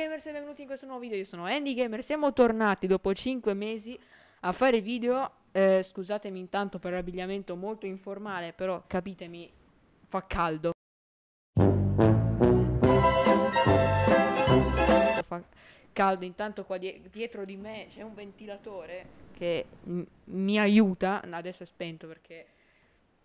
Gamers e benvenuti in questo nuovo video, io sono Andy Gamer, siamo tornati dopo 5 mesi a fare video, eh, scusatemi intanto per l'abbigliamento molto informale, però capitemi, fa caldo. Fa caldo, intanto qua die dietro di me c'è un ventilatore che mi aiuta, adesso è spento perché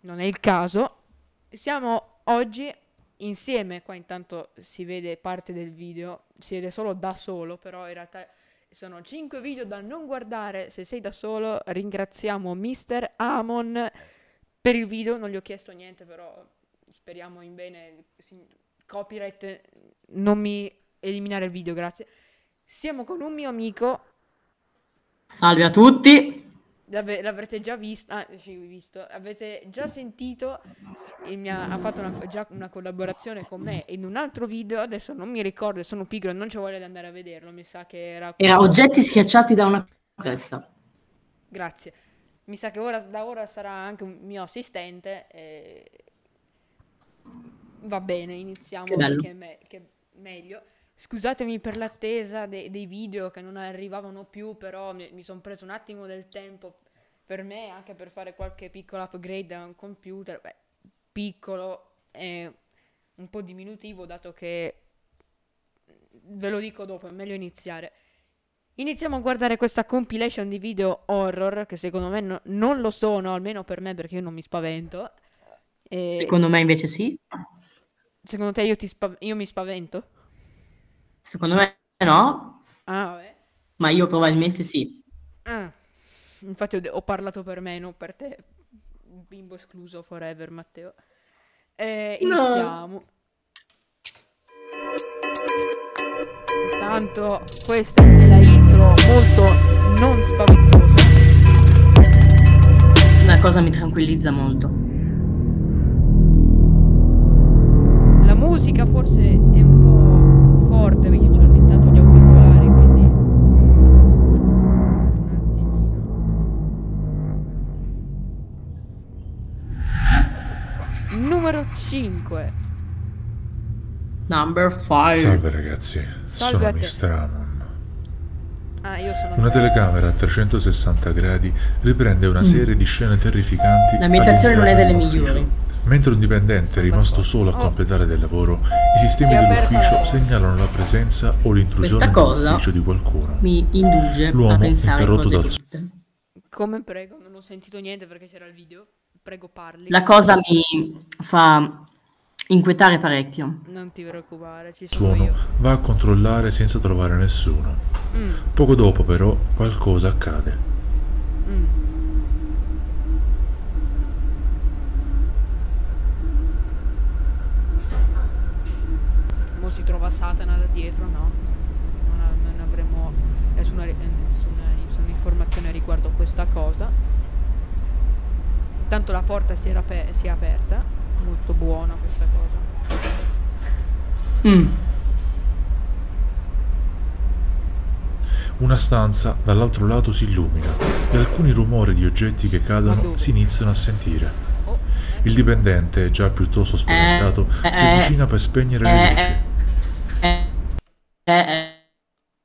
non è il caso. Siamo oggi insieme, qua intanto si vede parte del video, si vede solo da solo, però in realtà sono 5 video da non guardare se sei da solo. Ringraziamo Mr. Amon per il video, non gli ho chiesto niente, però speriamo in bene. Copyright, non mi eliminare il video, grazie. Siamo con un mio amico. Salve a tutti. L'ave- l'avrete già visto, ah, sì, visto, avete già sentito, mi ha, fatto una, già una collaborazione con me in un altro video, adesso non mi ricordo, sono pigro, non ci voglio andare a vederlo, mi sa che era... Era oggetti schiacciati da una pressa. Grazie. Mi sa che ora, da ora sarà anche un mio assistente. E... Va bene, iniziamo Che me- che meglio. Scusatemi per l'attesa de- dei video che non arrivavano più, però mi, mi sono preso un attimo del tempo per me, anche per fare qualche piccolo upgrade a un computer. Beh, piccolo e un po' diminutivo, dato che ve lo dico dopo, è meglio iniziare. Iniziamo a guardare questa compilation di video horror, che secondo me no- non lo sono, almeno per me, perché io non mi spavento. E Secondo me invece sì. secondo te io, ti spav- io mi spavento? Secondo me no, Ah, ma io probabilmente sì. Ah, infatti ho, ho parlato per me, non per te. Bimbo escluso forever, Matteo. Eh, No. iniziamo. Intanto questa è la intro molto non spaventosa. Una cosa mi tranquillizza molto. La musica forse 5. Number 5. Salve ragazzi, Salve a sono. Mr. Amon. Ah, io sono... Una telecamera a 360 gradi riprende una serie di scene terrificanti. L'ambientazione non è delle migliori. Mentre un dipendente è rimasto solo a Oh. completare del lavoro, i sistemi dell'ufficio la- segnalano la presenza o l'intrusione nell'ufficio di qualcuno. Mi induce a L'uomo, pensare interrotto dal. Come prego, non ho sentito niente perché c'era il video. Prego parli. La cosa mi fa inquietare parecchio. Non ti preoccupare, ci sono Suono io. va a controllare senza trovare nessuno. Mm, Poco dopo però qualcosa accade. mm. Mo si trova Satana da dietro, no? Non, a- non avremo nessuna, nessuna, nessuna informazione riguardo questa cosa. Intanto la porta si, era si è aperta. Molto buona questa cosa. Mm. Una stanza dall'altro lato si illumina e alcuni rumori di oggetti che cadono si iniziano a sentire. Oh, Il dipendente, già piuttosto spaventato, Eh, si eh, avvicina per spegnere le eh, luci. Eh, eh,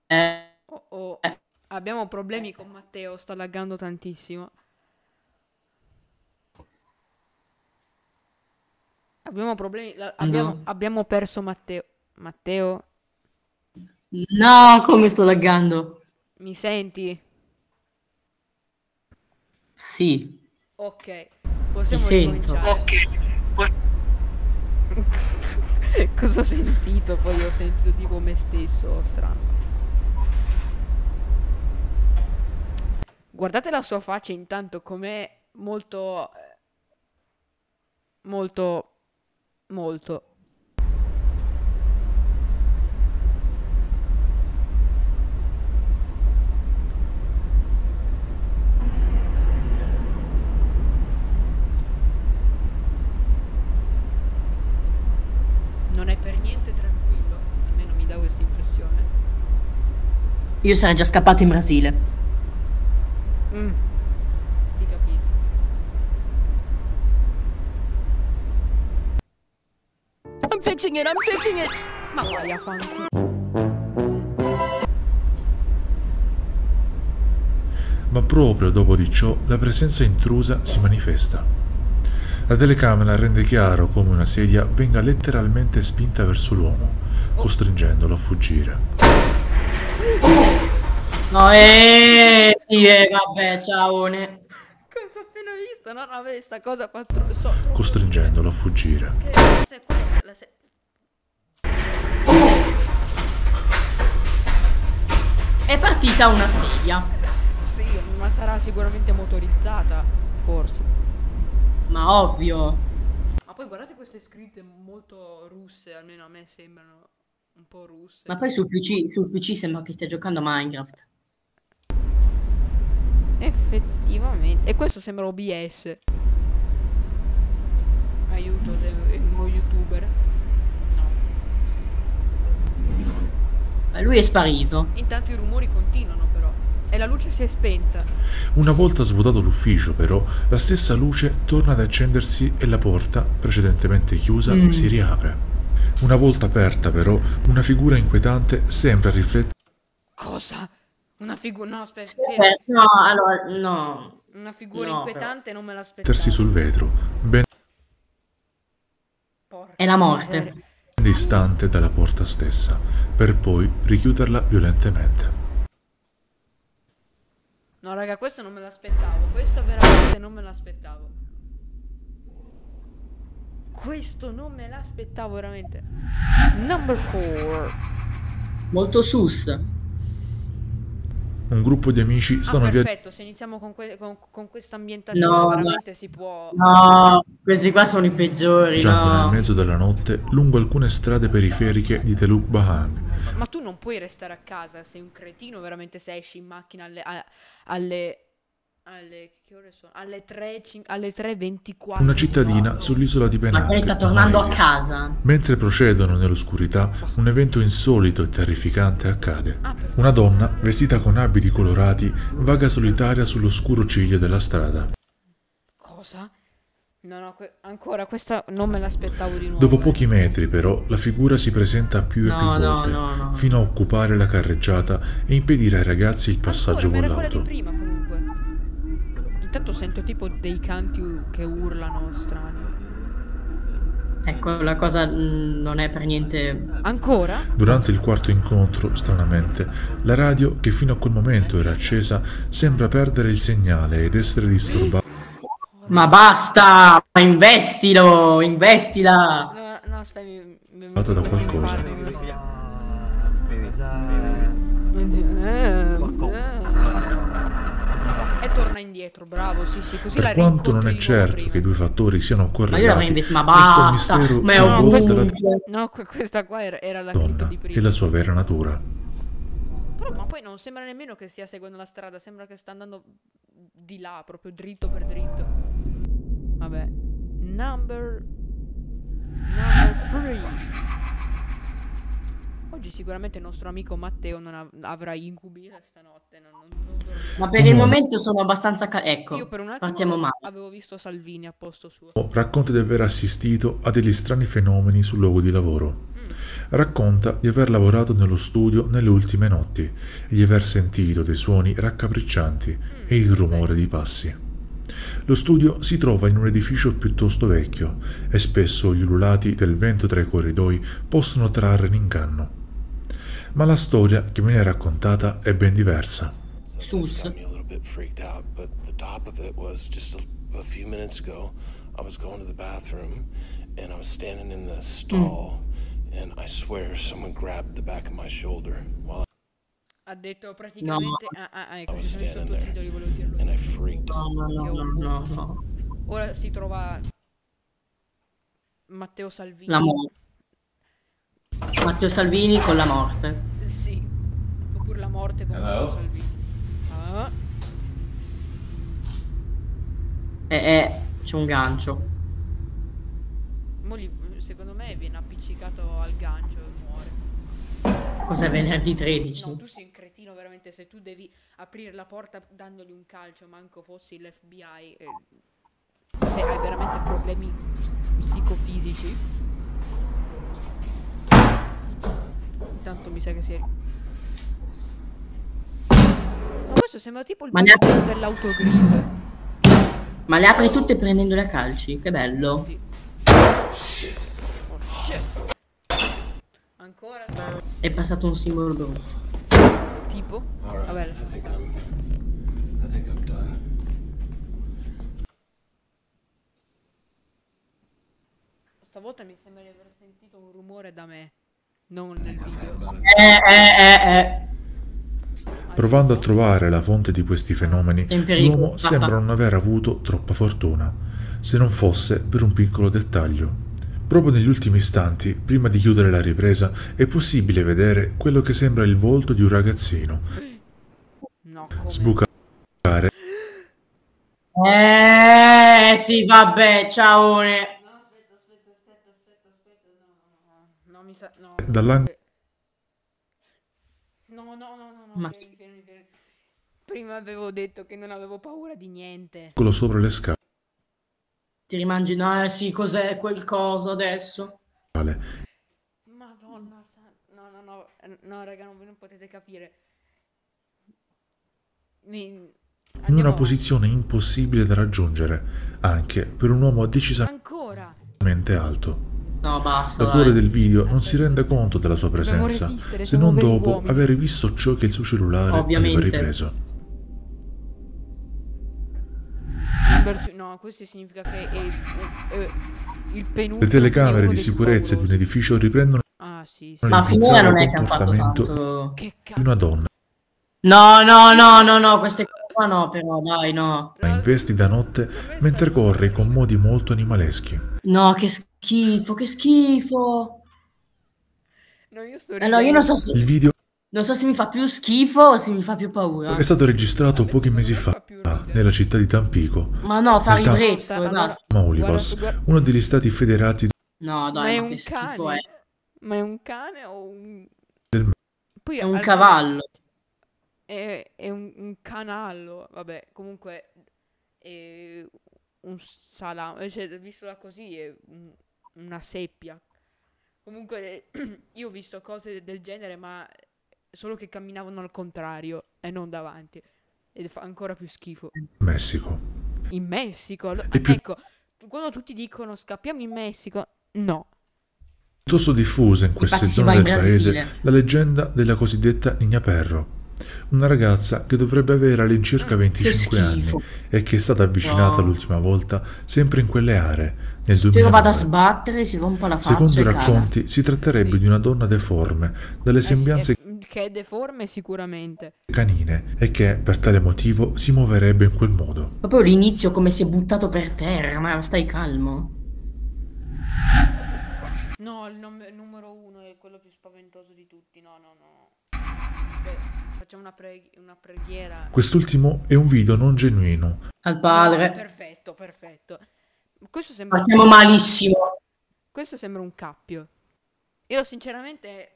eh, oh, oh. Abbiamo problemi con Matteo, sta laggando tantissimo. Abbiamo problemi, la- abbiamo, No. abbiamo perso Matteo. Matteo, No, come sto laggando. mi senti? Sì. Ok, possiamo sento. ricominciare. Cosa ho sentito? Poi ho sentito tipo me stesso, strano. Guardate la sua faccia intanto com'è molto... eh, Molto... Molto... Non è per niente tranquillo, almeno mi dà questa impressione. Io sarei già scappato in Brasile. Mm. fixing it, I'm fixing it! Ma vai a fanculo. Ma proprio dopo di ciò la presenza intrusa si manifesta. La telecamera rende chiaro come una sedia venga letteralmente spinta verso l'uomo, costringendolo a fuggire. No, eh, sì, eh, vabbè, ciaone. Cosa ho appena visto? Non avevi sta cosa quattro... So, Costringendolo a fuggire. Che, se, se, È partita una sedia. Sì, ma sarà sicuramente motorizzata, forse. Ma ovvio. Ma poi guardate queste scritte molto russe, almeno a me sembrano un po' russe. Ma poi sul PC, sul PC sembra che stia giocando a Minecraft. Effettivamente. E questo sembra OBS. Aiuto, è uno youtuber. No. Ma lui è sparito. Intanto i rumori continuano però. E la luce si è spenta. Una volta svuotato l'ufficio, però, la stessa luce torna ad accendersi e la porta, precedentemente chiusa, Mm. si riapre. Una volta aperta, però, una figura inquietante sembra riflettere Cosa? Una figura... No, aspetta. Eh, no, allora, no. Una figura No, inquietante non me l'aspettavo. sul vetro, ben Porca È la morte. miseria. Distante dalla porta stessa, per poi richiuderla violentemente. No, raga, questo non me l'aspettavo. Questo veramente non me l'aspettavo. Questo non me l'aspettavo veramente. Number 4. Molto sus. Un gruppo di amici Ah, stanno viaggiando. perfetto, se iniziamo con, que- con, con questa ambientazione No, veramente si può... No, questi qua sono i peggiori, nel no. mezzo della notte lungo alcune strade periferiche di Teluk Bahang. Ma tu non puoi restare a casa, sei un cretino veramente se esci in macchina alle... alle... alle che ore sono? Alle 3, cin- alle 3.24. Una cittadina sull'isola di Penang. Magari sta tornando a casa. Mentre procedono nell'oscurità, un evento insolito e terrificante accade. Ah. Una donna, vestita con abiti colorati, vaga solitaria sull'oscuro ciglio della strada. Cosa? No, no, que- ancora questa non me l'aspettavo di nuovo. Dopo eh. pochi metri, però, la figura si presenta più e No, più no, volte, no, no. fino a occupare la carreggiata e impedire ai ragazzi il passaggio Ancora, con ma era quella l'auto. di prima comunque. Intanto sento tipo dei canti che urlano strani. Ecco, la cosa non è per niente... Ancora? Durante il quarto incontro, stranamente, la radio, che fino a quel momento era accesa, sembra perdere il segnale ed essere disturbata. Ma basta! Ma investilo! Investila! No, no, aspetta, mi, mi, mi da mi- qualcosa. infarto, mi- Eh, eh. E torna indietro, bravo, sì, sì, così la Per quanto non è certo prima. che i due fattori siano Ma io correlati, investito, ma un basta! Ma è volte questo- la ovunque! No, que- questa qua era, era la donna di prima. e la sua vera natura. Però, ma poi non sembra nemmeno che stia seguendo la strada, sembra che sta andando di là, proprio dritto per dritto. Vabbè. Number... Number three. Sicuramente il nostro amico Matteo non av- avrà incubi stanotte. Non, non- non. Ma per il momento sono abbastanza... ca- ecco, Io per un attimo partiamo male. avevo visto Salvini a posto suo. Racconta di aver assistito a degli strani fenomeni sul luogo di lavoro. Racconta di aver lavorato nello studio nelle ultime notti e di aver sentito dei suoni raccapriccianti e il rumore di passi. Lo studio si trova in un edificio piuttosto vecchio e spesso gli ululati del vento tra i corridoi possono trarre in inganno. Ma la storia che viene raccontata è ben diversa. Sus. Sus. got me a little bit freaked out, but the top of it was just a, a few minutes ago. I was going to the bathroom and I was standing in the stall, and I swear someone grabbed the back of my shoulder while Ha detto praticamente... Ah, ah, ah, I ecco, was ci sono i standing there, sottotitoli, volevo dirlo. and I freaked. No, no, no, no, no, no. Ora si trova Matteo Salvini. La morte. Matteo Salvini con la morte. Sì. Oppure la morte con Matteo Salvini. Ah, E e c'è un gancio. secondo me viene appiccicato al gancio e muore. Cos'è venerdì 13? No, tu sei un cretino veramente se tu devi aprire la porta dandogli un calcio, manco fossi l'FBI. eh, se hai veramente problemi ps- psicofisici. Intanto mi sa che si è... Ma questo sembra tipo il Ma ne video dell'autogrill. Ma le apri tutte prendendole a calci, che bello. Sì. Oh, shit. Ancora È passato un simbolo brutto. tipo? Right. Vabbè, I think I'm. I think I'm done. stavolta mi sembra di aver sentito un rumore da me, non nel video. Eh, eh, eh, eh. Provando a trovare la fonte di questi fenomeni, l'uomo sembra non aver avuto troppa fortuna, se non fosse per un piccolo dettaglio. Proprio negli ultimi istanti, prima di chiudere la ripresa, è possibile vedere quello che sembra il volto di un ragazzino No, sbucare Eh, sì, vabbè, ciao. No, aspetta, aspetta, aspetta, aspetta, aspetta, no, no, no, no, mi sa... No, dall'angolo no, no, no, no, no, Ma-. Prima avevo detto che non avevo paura di niente. sopra le scale. Ti rimangi, no, eh, sì, cos'è quel coso adesso? Madonna san- No, no, no, no, raga, non, non potete capire. Mi... in una posizione impossibile da raggiungere, anche per un uomo decisamente Ancora! alto. No, basta. L'autore dai. del video non si rende conto della sua presenza, resistere, se non dopo uomini. aver visto ciò che il suo cellulare Ovviamente. aveva ripreso. No, questo significa che è, è- è il penultimo Le telecamere di sicurezza di un edificio riprendono Ah, sì, sì. Ma il finora non è che ha fatto comportamento tanto. Che di cazzo. una donna No, no, no, no, no, queste cose qua no, però, dai, no. in vesti da notte mentre corre con modi molto animaleschi. No, che schifo, che schifo. No, io sto Allora, io non so se, Il video non so se mi fa più schifo o se mi fa più paura. è stato registrato pochi mesi fa nella città di Tampico, Ma no, fa ribrezzo e Allora- basta. Guarda- uno degli stati federati No, Ma dai, è ma, un che schifo è. cane. Ma è un cane o un... Del- Poi È un al- cavallo. È, è un, un canallo. Vabbè, comunque è un salame. Cioè, visto da così è un- una seppia. Comunque io ho visto cose del genere, ma solo che camminavano al contrario e non davanti. Ed fa ancora più schifo. Messico. In Messico? Allo- E più- Ecco, quando tutti dicono scappiamo in Messico, no. Piuttosto diffusa in queste Infatti zone in del paese Brasile. la leggenda della cosiddetta Nina Perro, una ragazza che dovrebbe avere all'incirca 25 anni schifo. e che è stata avvicinata No. l'ultima volta sempre in quelle aree nel Spero vada a 2009. sbattere, si rompa la faccia Secondo i racconti si tratterebbe Sì. di una donna deforme, dalle Eh sì, sembianze è- che è deforme sicuramente. canine e che per tale motivo si muoverebbe in quel modo. Proprio l'inizio come si è buttato per terra, ma stai calmo. No, il, numero uno è quello più spaventoso di tutti. No, no, no. Beh, facciamo una, pre- una preghiera. Quest'ultimo è un video non genuino, Al No, padre. perfetto, perfetto. Questo sembra, Partiamo malissimo. questo sembra un cappio. Io sinceramente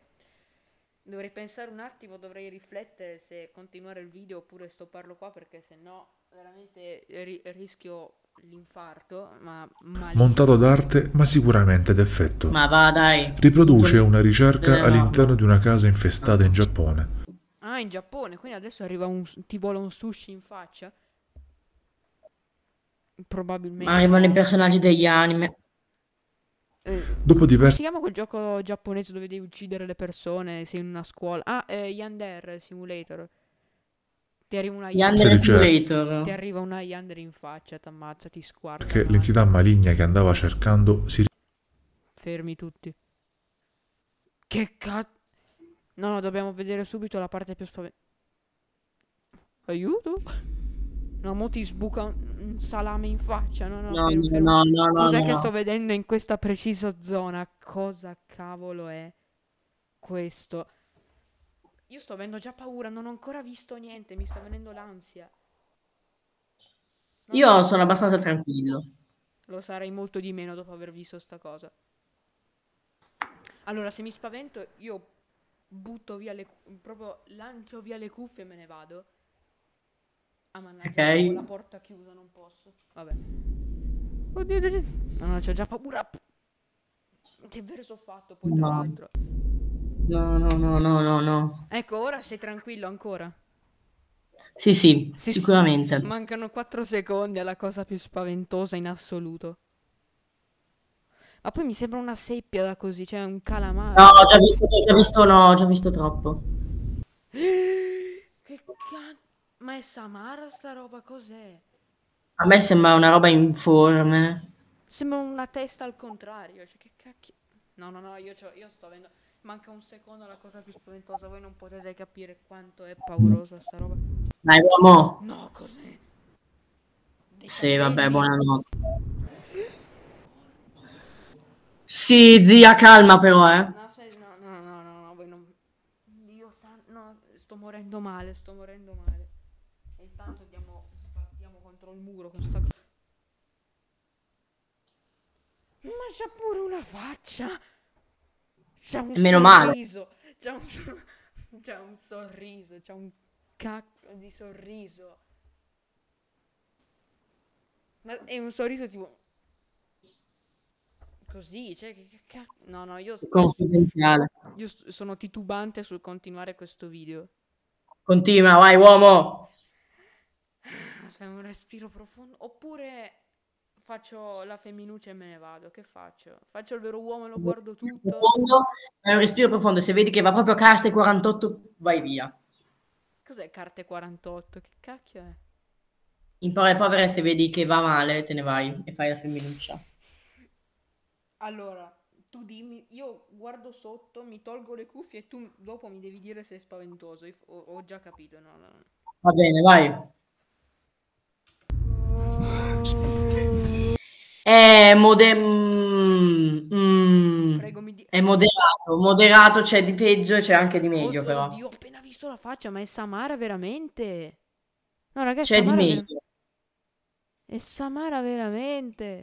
dovrei pensare un attimo, dovrei riflettere se continuare il video oppure stopparlo qua perché se no veramente ri- rischio l'infarto, ma malissimo. montato d'arte ma sicuramente d'effetto. Ma va, dai. Riproduce una ricerca Eh, no, all'interno no. di una casa infestata in Giappone. Ah, in Giappone, quindi adesso arriva un ti vola un sushi in faccia? Probabilmente. Ma arrivano i personaggi degli anime. Eh, Dopo diversi si chiama quel gioco giapponese dove devi uccidere le persone, sei in una scuola? Ah, eh, Yandere Simulator. Ti arriva una Yandere ricerche. Simulator. Ti arriva una Yandere in faccia, ti ammazza, ti squarta. che male. l'entità maligna che andava cercando si Fermi tutti. Che cazzo? No, no, dobbiamo vedere subito la parte più spaventosa. Aiuto? No, mo ti sbuca un, salame in faccia. No, no, No, fermo, fermo. no, no, no, Cos'è no. che sto vedendo in questa precisa zona? Cosa cavolo è questo? Io sto avendo già paura, non ho ancora visto niente, mi sta venendo l'ansia. No, Io no, sono abbastanza tranquillo. Lo sarei molto di meno dopo aver visto sta cosa. Allora, se mi spavento, io butto via le proprio lancio via le cuffie e me ne vado. Ah, mannaggia, Ok. ho la porta chiusa, non posso. Vabbè. Oddio, oddio. No, no, c'ho già paura. Che verso ho fatto poi tra No. l'altro. No, no, no, no, no, no. Ecco, ora sei tranquillo ancora. Sì, sì, Sì, sì. sicuramente. Mancano 4 secondi alla cosa più spaventosa in assoluto. Ma poi mi sembra una seppia da così, cioè un calamaro. No, ho già visto, ho già visto, no, ho già visto troppo. Che cazzo? Ma è Samara sta roba? Cos'è? A me sembra una roba informe. Sembra una testa al contrario. Cioè, che cacchio. No, no, no, io, io sto avendo. Manca un secondo alla cosa più spaventosa. Voi non potete capire quanto è paurosa sta roba. Dai, uomo. No, cos'è? Dei Sì, vabbè, buonanotte. Sì, zia, calma però, eh. No, no, no, no, no, voi non... Dio san... No, sto morendo male, sto morendo male. Il muro con sta... Ma c'ha pure una faccia! C'ha un Meno male. sorriso! C'ha un... so- c'ha un sorriso, c'ha un cacchio di sorriso. Ma è un sorriso tipo... Così, cioè, che, cacchio... No, no, io... Confidenziale. Io sono titubante sul continuare questo video. Continua, vai, uomo. Aspetta, un respiro profondo. Oppure faccio la femminuccia e me ne vado. Che faccio? Faccio il vero uomo e lo guardo tutto. Profondo, è un respiro profondo. Se vedi che va proprio a carte 48, vai via. Cos'è carte 48? Che cacchio è? In parole povere, se vedi che va male, te ne vai e fai la femminuccia. Allora, tu dimmi, io guardo sotto, mi tolgo le cuffie e tu dopo mi devi dire se è spaventoso. Ho, ho già capito, no. no. Va bene, vai. È mode... mm, mm, Prego, di... è moderato. Moderato c'è di peggio e c'è anche di meglio, Oddio, però. Oddio, ho appena visto la faccia, ma è Samara veramente? No, ragazzi, C'è di Samara ver- meglio. È Samara veramente.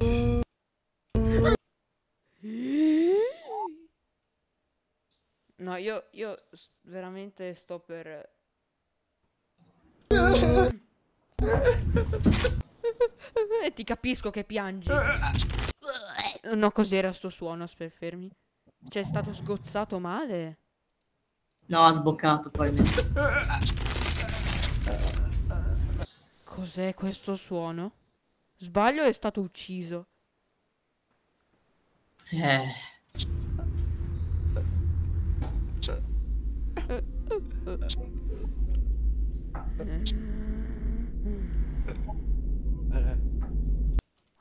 No, io, io veramente sto per... E ti capisco che piangi. No, cos'era sto suono? Aspetta, fermi. C'è stato sgozzato male? No, ha sboccato probabilmente. Cos'è questo suono? Sbaglio è stato ucciso. Eh.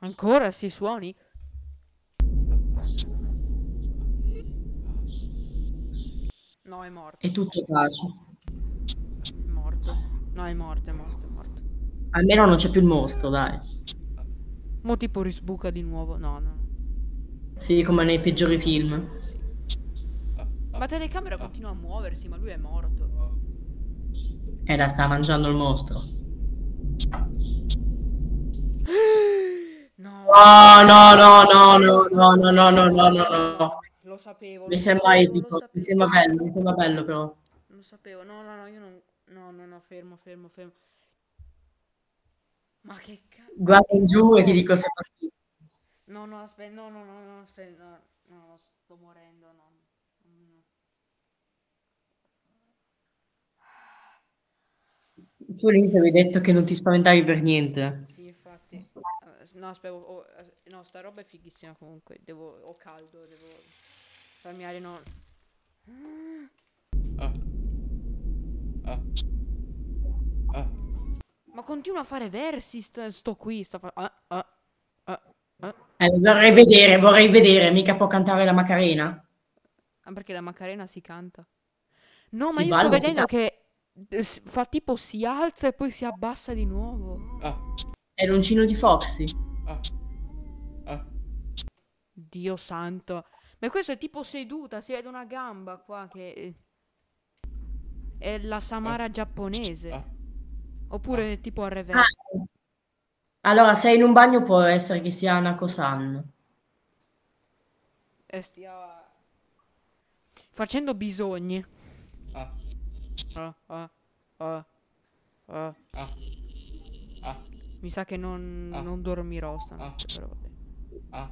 Ancora si suoni? No, è morto. È tutto tace. È morto. No, è morto, è morto, è morto. Almeno non c'è più il mostro, dai. Mo tipo risbuca di nuovo. No, no. Sì, come nei peggiori film. Sì. La telecamera continua a muoversi, ma lui è morto. E la sta mangiando il mostro. No, No, no, no, no, no, no, no, no, no, no, lo sapevo. Mi lo sembra sapevo, mi sembra bello, mi sembra bello però. Lo sapevo. No, no, no, io non... No, no, no, fermo, fermo, fermo. Ma che cazzo... Guarda in giù e ti dico se fa schifo. No, no, aspetta, no, no, no, no, aspetta, no, no, sto morendo, no. Tu all'inizio avevi detto che non ti spaventavi per niente. Sì. Eh, no, aspetta, eh, no, sta roba è fighissima comunque. Devo, ho caldo, devo farmi aria, no. Ah. Ah. Ah. Ma continua a fare versi, sta- sto qui, sta fa... ah, ah, ah, ah. Eh, vorrei vedere, vorrei vedere, mica può cantare la Macarena. Ah, perché la Macarena si canta. No, ma Si io sto vedendo che eh, fa tipo si alza e poi si abbassa di nuovo. Ah. È l'uncino di Foxy. Ah. Ah. Dio santo. Ma questo è tipo seduta, si vede una gamba qua che... È la Samara giapponese. Ah. Oppure tipo al Ah, reverso. allora, se è in un bagno può essere che sia Nako-san. E stia... Facendo bisogni. Ah. Ah, ah, ah, ah. Ah. Ah. Mi sa che non, Ah. non dormirò stanotte, Ah. però vabbè. Ah.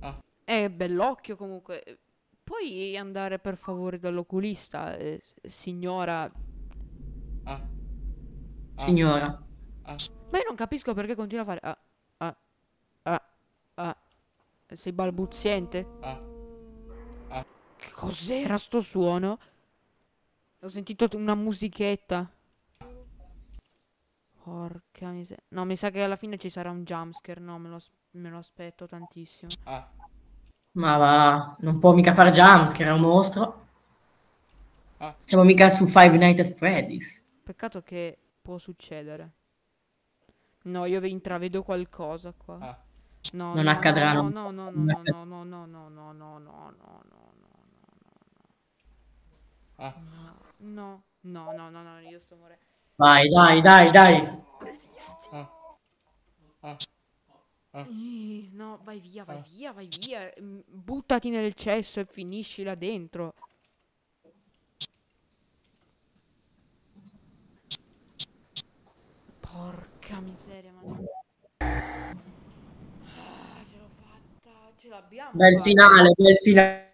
Ah. È bell'occhio comunque. Puoi andare per favore dall'oculista, eh, signora. Ah. signora. Ma io non capisco perché continua a fare. Ah, ah, ah, ah. Sei balbuziente? Che cos'era sto suono? Ho sentito una musichetta. Porca miseria. No, mi sa che alla fine ci sarà un jumpscare. No, me lo, me lo aspetto tantissimo. Ma va, non può mica fare jumpscare, è un mostro. Siamo mica su Five Nights at Freddy's. Peccato che può succedere. No, io intravedo qualcosa qua. No, Non no, accadrà, No, non- no, no, no, non no, accadrà. no, no, no, no, no, no, no, no, no, no, no, no, no, io sto morendo. Vai, dai, dai, dai. Ih, No, vai via, vai via, vai via. Mm, Buttati nel cesso e finisci là dentro. Porca miseria, ma. Ah, ce l'ho fatta, ce l'abbiamo Bel fatta. finale, bel finale.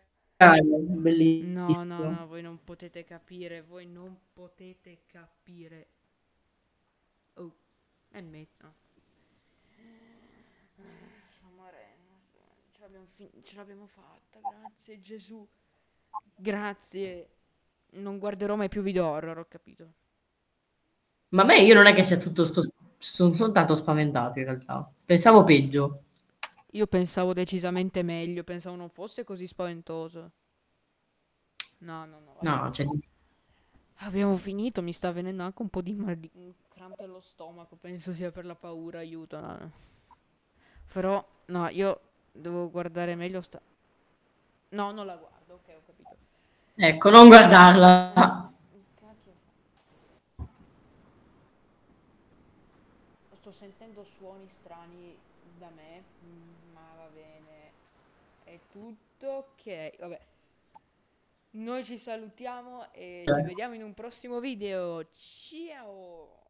Bellissimo. No, no, no, voi non potete capire, voi non potete capire. Oh, è me, no. Sto morendo, sto- ce l'abbiamo, fin- ce l'abbiamo fatta, grazie Gesù. Grazie. Non guarderò mai più video horror, ho capito. Ma a me io non è che sia tutto sto... Sono soltanto spaventato in realtà. Pensavo peggio. Io pensavo decisamente meglio, pensavo non fosse così spaventoso. No, no, no. No, cioè... Abbiamo finito, mi sta venendo anche un po' di mal di un crampo allo stomaco, penso sia per la paura, aiuto. no. Però, no, io devo guardare meglio sta... No, non la guardo, ok, ho capito. Ecco, non guardarla. Sto sentendo suoni strani da me, mm. È tutto ok. Vabbè. Noi ci salutiamo e ci vediamo in un prossimo video. Ciao!